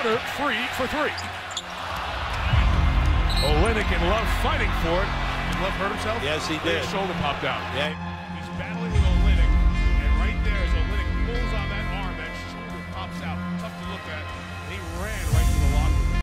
Crowder free for three. Olynyk and Love fighting for it. And Love hurt himself? Yes, he did. His shoulder popped out. Yeah.